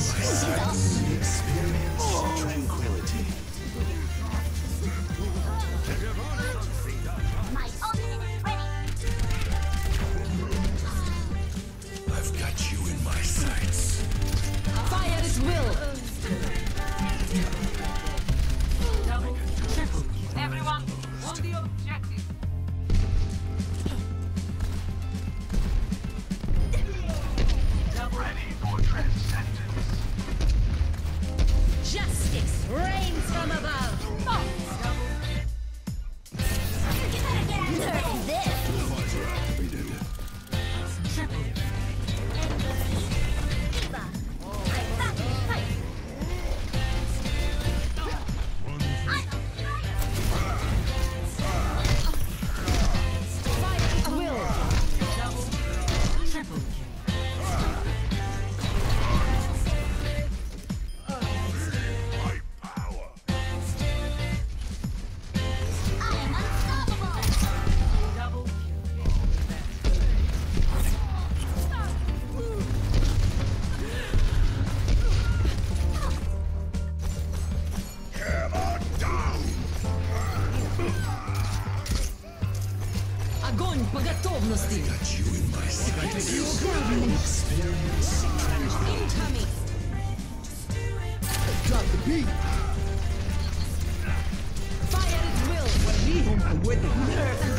Experience tranquility. Огонь по готовности! Drop the beat! Fire at will! Leave my with!